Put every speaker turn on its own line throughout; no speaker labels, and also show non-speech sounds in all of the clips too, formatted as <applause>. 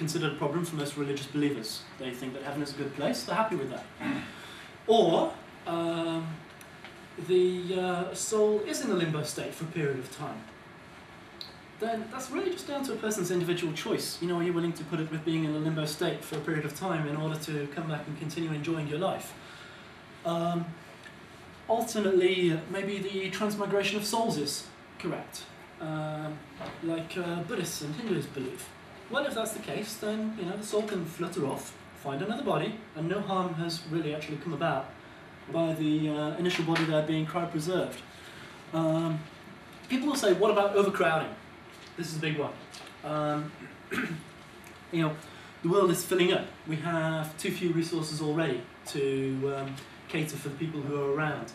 considered a problem for most religious believers. They think that heaven is a good place, they're happy with that. <clears throat> Or um, the uh, soul is in a limbo state for a period of time. Then that's really just down to a person's individual choice. You know, are you willing to put it with being in a limbo state for a period of time in order to come back and continue enjoying your life? Um, maybe the transmigration of souls is correct, um, like uh, Buddhists and Hindus believe. Well, if that's the case, then you know the soul can flutter off, find another body, and no harm has really actually come about by the uh, initial body there being cryopreserved. Um, people will say, what about overcrowding? This is a big one. Um, <clears throat> you know, the world is filling up. We have too few resources already to um, cater for the people who are around.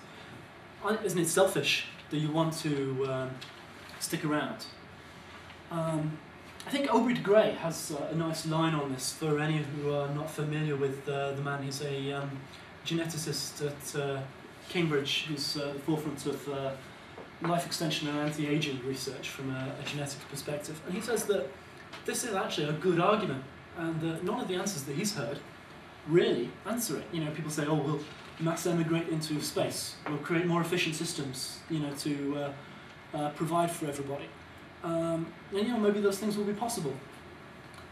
Isn't it selfish that you want to um, stick around? I think Aubrey de Grey has uh, a nice line on this for any who are not familiar with uh, the man. He's a um, geneticist at uh, Cambridge who's uh, at the forefront of uh, life extension and anti-aging research from a, a, genetic perspective. And he says that this is actually a good argument and that none of the answers that he's heard really answer it. You know, people say, oh, we'll mass emigrate into space, we'll create more efficient systems, you know, to uh, provide for everybody. Um, and you know, maybe those things will be possible.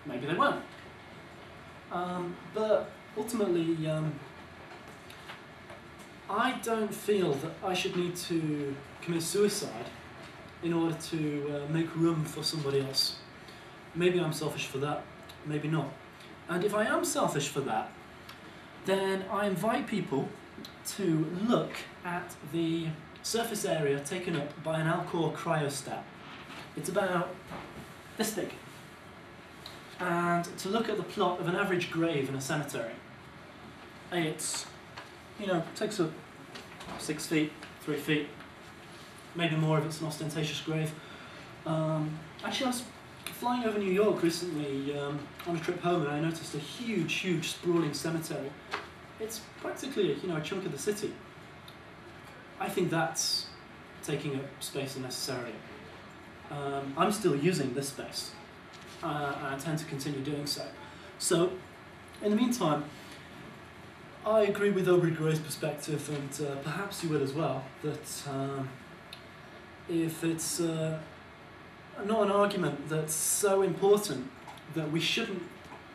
Maybe they won't. Um, but ultimately, um, I don't feel that I should need to commit suicide in order to uh, make room for somebody else. Maybe I'm selfish for that, maybe not. And if I am selfish for that, then I invite people to look at the surface area taken up by an Alcor cryostat. It's about this big. And to look at the plot of an average grave in a cemetery, it's, you know, takes up six feet, three feet, maybe more if it's an ostentatious grave. Um, actually, I was flying over New York recently um, on a trip home and I noticed a huge, huge sprawling cemetery. It's practically, you know, a chunk of the city. I think that's taking up space unnecessarily um, I'm still using this space, uh, and I intend to continue doing so. So, in the meantime, I agree with Aubrey Grey's perspective, and uh, perhaps you would as well, that um, if it's uh, not an argument that's so important that we shouldn't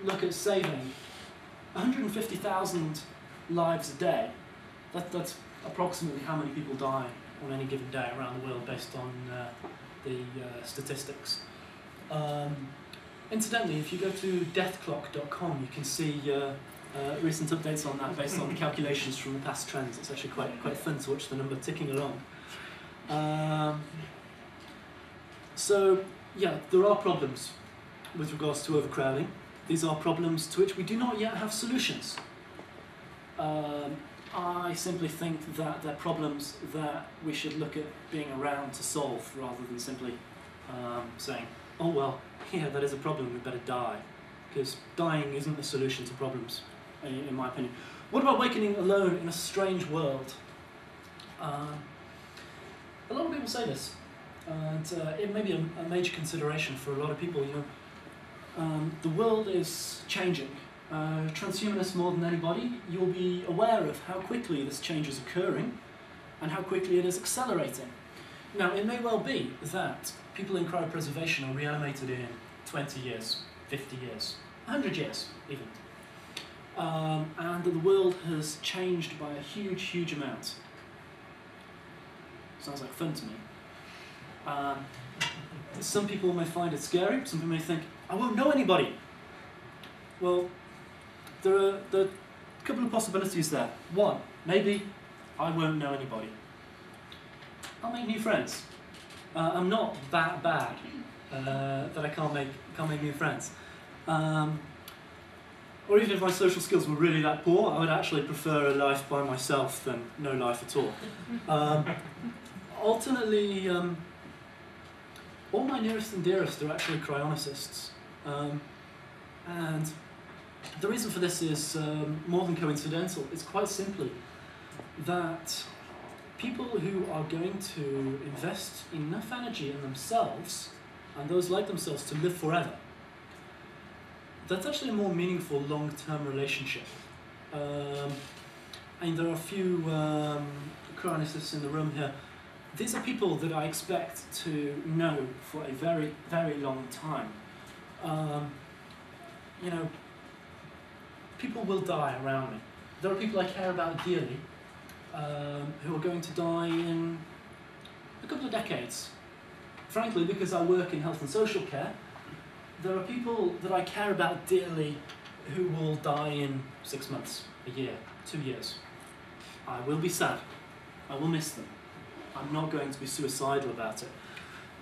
look at saving 150,000 lives a day, that, that's approximately how many people die on any given day around the world based on uh, the uh, statistics. Um, incidentally, if you go to deathclock.com, you can see uh, uh, recent updates on that based on <laughs> calculations from the past trends. It's actually quite quite fun to watch the number ticking along. Um, so yeah, there are problems with regards to overcrowding. These are problems to which we do not yet have solutions. Um, I simply think that they're problems that we should look at being around to solve rather than simply um, saying, oh well, yeah, that is a problem, we better die. Because dying isn't the solution to problems, in my opinion. What about awakening alone in a strange world? Uh, a lot of people say this, and uh, it may be a, a, major consideration for a lot of people. You know, um, the world is changing uh, transhumanists more than anybody, you'll be aware of how quickly this change is occurring and how quickly it is accelerating. Now, it may well be that people in cryopreservation are reanimated in 20 years, 50 years, 100 years even. Um, and that the world has changed by a huge, huge amount. Sounds like fun to me. Um, some people may find it scary, some people may think, I won't know anybody. Well, there are, there are a couple of possibilities there. One, maybe I won't know anybody. I'll make new friends. Uh, I'm not that bad uh, that I can't make can't make new friends. Um, or even if my social skills were really that poor, I would actually prefer a life by myself than no life at all. Um, alternately, um, all my nearest and dearest are actually cryonicists. Um, and the reason for this is um, more than coincidental. It's quite simply that people who are going to invest enough energy in themselves and those like themselves to live forever, that's actually a more meaningful long-term relationship. Um, and there are a few um, in the room here. These are people that I expect to know for a very, very long time. Um, you know, people will die around me. There are people I care about dearly um, who are going to die in a couple of decades. Frankly, because I work in health and social care, there are people that I care about dearly who will die in six months, a year, two years. I will be sad. I will miss them. I'm not going to be suicidal about it.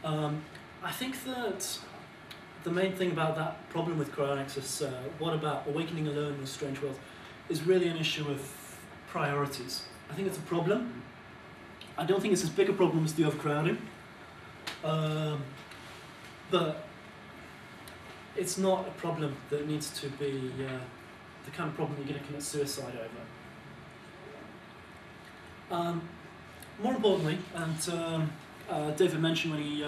Um, I think that the main thing about that problem with cryonics is uh, what about awakening alone in a strange world is really an issue of priorities. I think it's a problem. I don't think it's as big a problem as the overcrowding. Um, but it's not a problem that needs to be uh, the kind of problem you're going to commit suicide over. Um, more importantly, and um, uh, David mentioned when he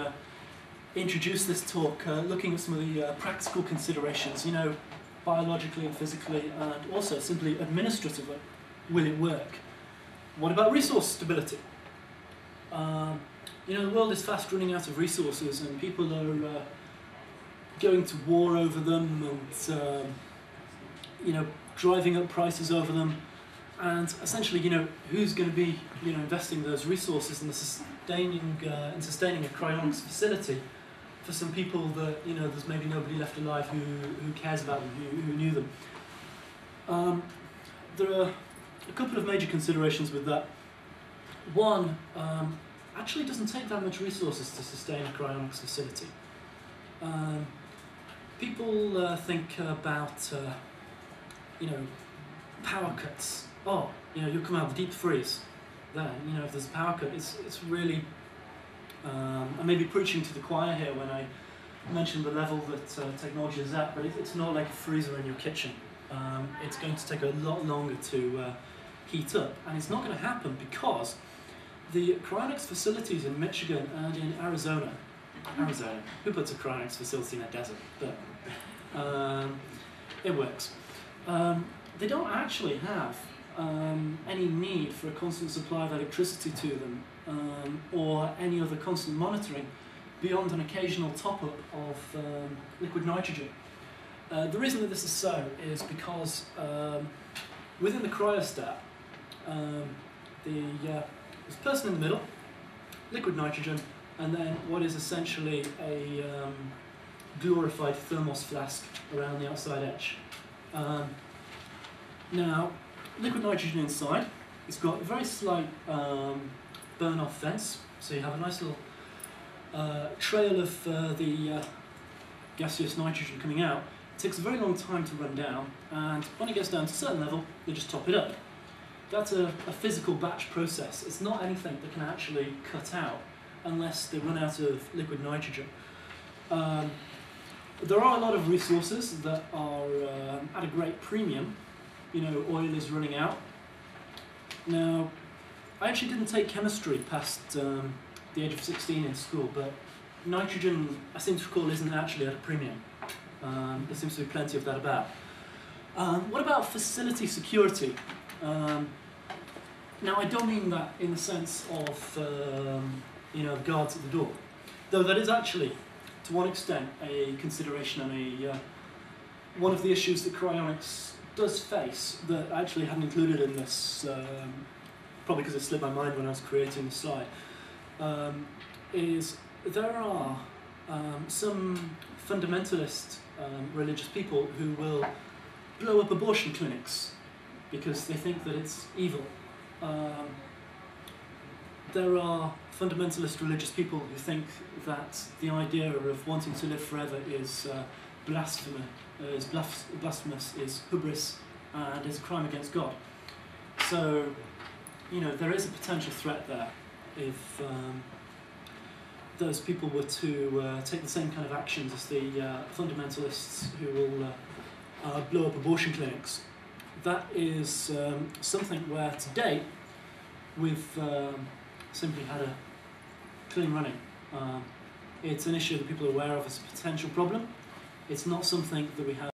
introduced this talk, uh, looking at some of the uh, practical considerations, you know, biologically and physically, and also simply administratively, will it work? What about resource stability? Um, you know, the world is fast running out of resources, and people are uh, going to war over them, and um, you know, driving up prices over them, and essentially, you know, who's going to be, you know, investing those resources in sustaining uh, in sustaining a cryonics facility for some people that you know, there's maybe nobody left alive who who cares about them, who, who knew them. Um, there are a couple of major considerations with that. One, um, actually doesn't take that much resources to sustain a cryonics facility. Um, people uh, think about, uh, you know, power cuts. Oh, you know, you'll come out of deep freeze. Then, you know, if there's a power cut, it's, it's really, um, I may be preaching to the choir here when I mention the level that uh, technology is at, but it, it's not like a freezer in your kitchen. Um, it's going to take a lot longer to uh, heat up, and it's not going to happen because the cryonics facilities in Michigan and in Arizona, Arizona, who puts a cryonics facility in a desert? But um, it works. Um, they don't actually have um, any need for a constant supply of electricity to them um, or any other constant monitoring beyond an occasional top-up of um, liquid nitrogen. Uh, the reason that this is so is because um, within the cryostat, um, the uh, there's a person in the middle, liquid nitrogen, and then what is essentially a um, glorified thermos flask around the outside edge. Now, liquid nitrogen inside, it's got a very slight um, burn-off vents, so you have a nice little uh, trail of uh, the uh, gaseous nitrogen coming out. It takes a very long time to run down, and when it gets down to a certain level, they just top it up that's a, a physical batch process. It's not anything that can actually cut out unless they run out of liquid nitrogen. Um, there are a lot of resources that are um, at a great premium. You know, oil is running out. Now, I actually didn't take chemistry past um, the age of 16 in school, but nitrogen, I seem to recall, isn't actually at a premium. Um, there seems to be plenty of that about. Um, what about facility security? Um, now, I don't mean that in the sense of, um, you know, guards at the door, though that is actually, to one extent, a consideration and a, uh, one of the issues that cryonics does face that I actually hadn't included in this, um, probably because it slipped my mind when I was creating the slide, um, is there are um, some fundamentalist um, religious people who will blow up abortion clinics because they think that it's evil. Um, there are fundamentalist religious people who think that the idea of wanting to live forever is uh, blasphemous, is blasphemous, is hubris, and is a crime against God. So, you know, there is a potential threat there if um, those people were to uh, take the same kind of actions as the uh, fundamentalists who will uh, uh, blow up abortion clinics that is um, something where to date we've um, simply had a clean running. Um, it's an issue that people are aware of as a potential problem. It's not something that we have